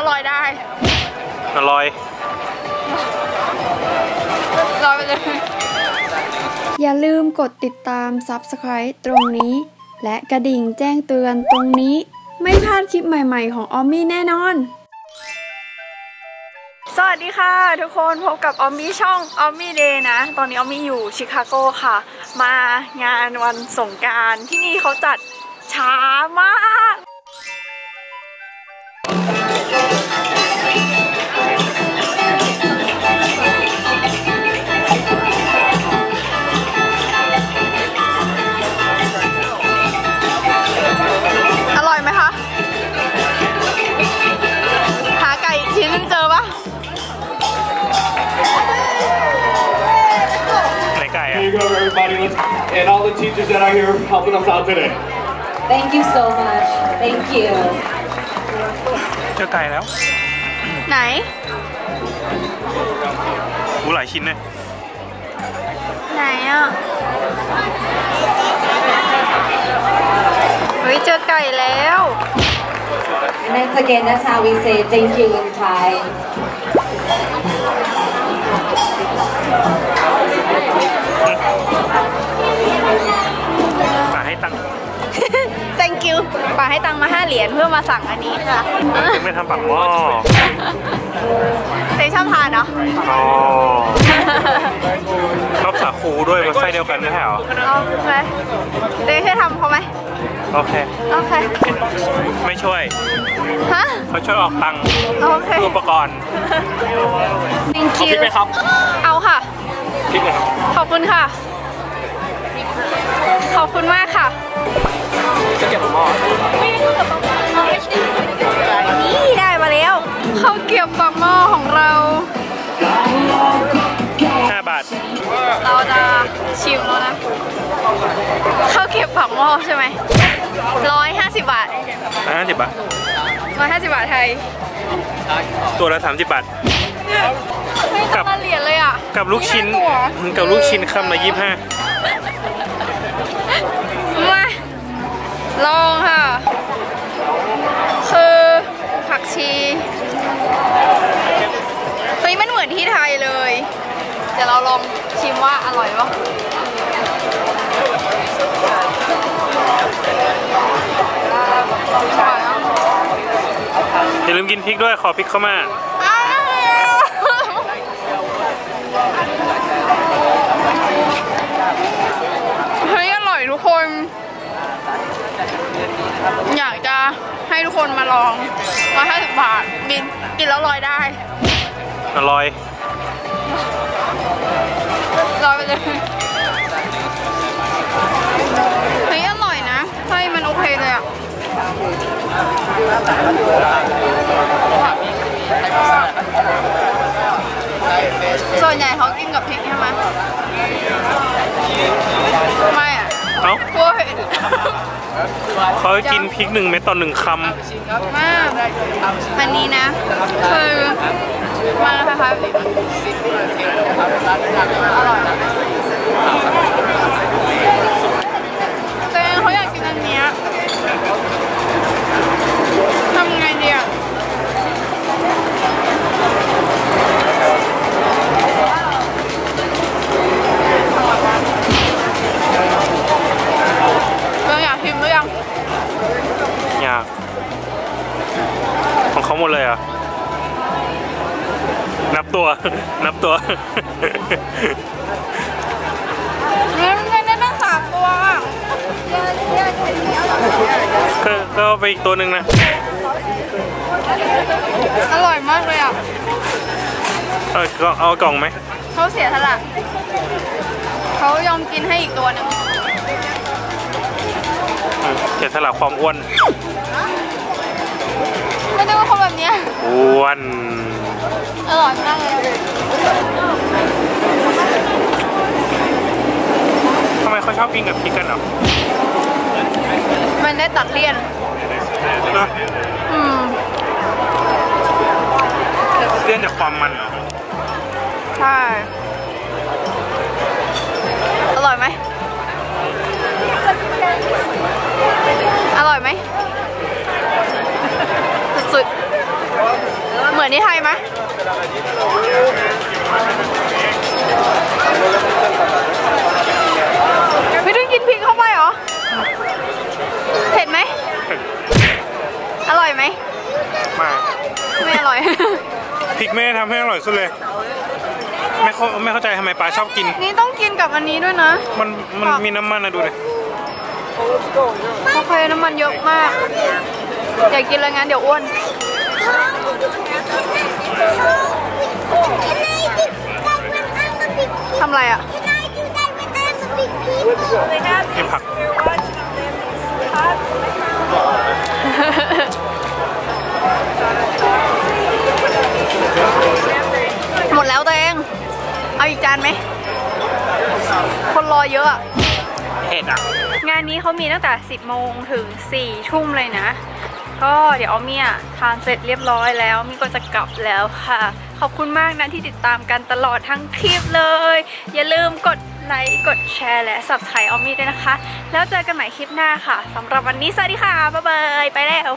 แล้วลอยได้อร่อยลอยไปเลย อย่าลืมกดติดตาม Subscribe ตรงนี้ และกระดิ่งแจ้งเตือนตรงนี้ ไม่พลาดคลิปใหม่ๆ ของออมมี่แน่นอน สวัสดีค่ะ ทุกคนพบกับออมมี่ช่องออมมี่เดย์นะ ตอนนี้ออมมี่อยู่ชิคาโกค่ะ มางานวันสงกรารที่นี่เขาจัดช้ามาก and all the teachers that are here helping us out today. Thank you so much. Thank you. เจอไก่แล้ว ไหนหูหลายชิ้นเลยไหนอะ เฮ้ย เจอไก่แล้ว And that's again, that's how we say thank you in Thai. ป่ 5 เหรียญเพื่อมาสั่งอันนี้ค่ะยังไม่ทำปากหม้อเตชอบทานเนาะอ๋อชอบสาคูด้วยมันไส้เดียวกันไม่ใช่เหรอเอาไหมเตช่วยทำเขาไหมโอเค โอเค ไม่ช่วย ฮะเขาช่วยออกตังค์โอเคซื้ออุปกรณ์ thank เอาพริ you กไหมครับ เอาค่ะพริกไหมครับ ขอบคุณค่ะ ขอบคุณมากค่ะ จะเก็บหม้อนี่ได้มาแล้วข้าวเกรี๊ยวปากหม้อของเราห้าบาท เราจะชิมแล้วนะข้าวเกรี๊ยวปากหม้อใช่ไหมร้อยห้าสิบบาทห้าสิบบาทร้อยห้าสิบบาทไทย ตัวละสามสิบบาทไม่กัต้อบงละเหรียญเลยอะ กับลูกชิ้นตัวกับลูกชิ้นคำละยี่ห้ามา ลองค่ะ คือผักชี เฮ้ย มันเหมือนที่ไทยเลย เดี๋ยวเราลองชิมว่าอร่อยปะอร่อยอะอย่าลืมกินพริกด้วย ขอพริกเข้ามา ให้ทุกคนมาลองร้อยห้าสิบบาท บินกินแล้วลอยได้ อร่อย ลอยไปเลยเฮ้ยอร่อยนะไส้มันโอเคเลยอะส่วนใหญ่เขากินกับพริกใช่ไหมไม่อะเอ้ากลัวเผ็ด เขากินพริกหนึ่งเม็ดต่อหนึ่งคำมากอันนี้นะ คือมันคล้ายๆอร่อยเต้เขาอยากกินอันเนี้ย ตัวนับตัวงั้นได้ได้ตั้งสามตัวอะก็ก็เอาไปอีกตัวหนึ่งนะ อร่อยมากเลยอะ เออก็เอากล่องไหม เขาเสียสละเขายอมกินให้อีกตัวหนึ่งอืมเสียสละความอ้วนไม่ได้ว่าคนแบบเนี้ยอ้วนอร่อยมากเลย ทำไมเขา ชอบกินกับพริกกันเหรอมันได้ตัดเลี่ยนนะอืมเลี่ยนจากความมันเหรอ ใช่ อร่อยไหม อร่อยไหม แม่ทำให้อร่อยสุดเลย ไม่เข้าไม่เข้าใจทำไมป้าชอบกิน นี่ต้องกินกับอันนี้ด้วยนะ มันมันมีน้ำมันนะดูเลยโอเคน้ำมันเยอะมาก อย่ากินเลยงั้นเดี๋ยวอ้วนทำอะไรอะกินผัก เอาอีกจานไหม คนรอเยอะอะ เผ็ดอะ งานนี้เขามีตั้งแต่ 10 โมงถึง 4 ทุ่มเลยนะ ก็เดี๋ยวเอาเมียทานเสร็จเรียบร้อยแล้ว มีก็จะกลับแล้วค่ะ ขอบคุณมากนะที่ติดตามกันตลอดทั้งคลิปเลย อย่าลืมกดไลค์ กดแชร์และ subscribe เอามีด้วยนะคะ แล้วเจอกันใหม่คลิปหน้าค่ะสำหรับวันนี้สวัสดีค่ะ บ๊ายบาย ไปแล้ว